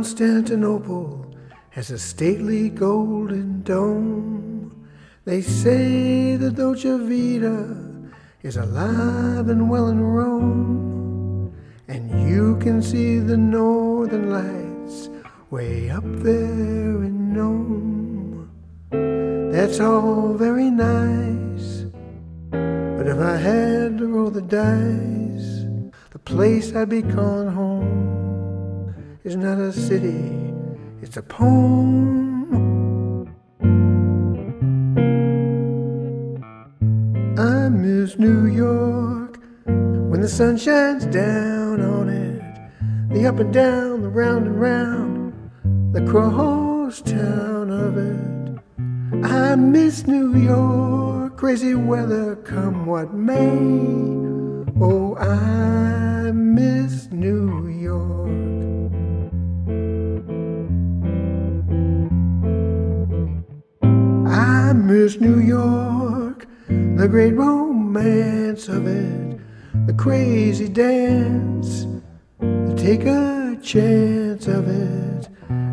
Constantinople has a stately golden dome. They say the Dolce Vita is alive and well in Rome. And you can see the northern lights way up there in Nome. That's all very nice. But if I had to roll the dice, the place I'd be calling home is not a city, it's a poem. I miss New York when the sun shines down on it. The up and down, the round and round, the cross town of it. I miss New York, crazy weather come what may. Oh, I I miss New York, the great romance of it, the crazy dance, the take a chance of it.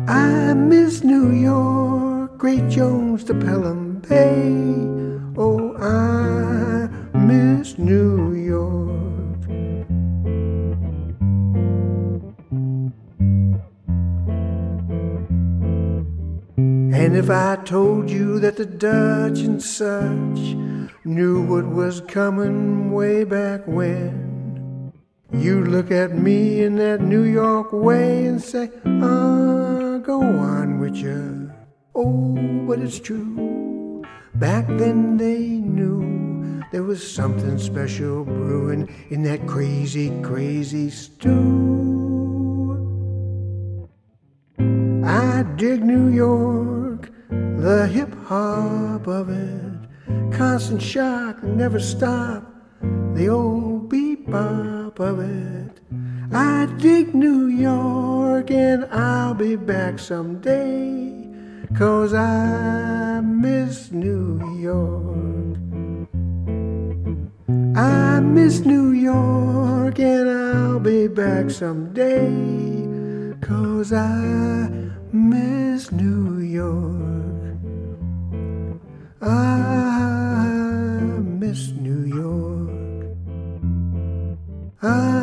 I miss New York, Great Jones to Pelham Bay. Oh, I miss New And if I told you that the Dutch and such knew what was coming way back when, you'd look at me in that New York way and say, ah, go on with you. Oh, but it's true. Back then they knew there was something special brewing in that crazy, crazy stew. I dig New York, the hip hop of it, constant shock, never stop, the old bebop of it. I dig New York and I'll be back someday, cause I miss New York. I miss New York and I'll be back someday, cause I miss New York. I miss New York. I miss New York. I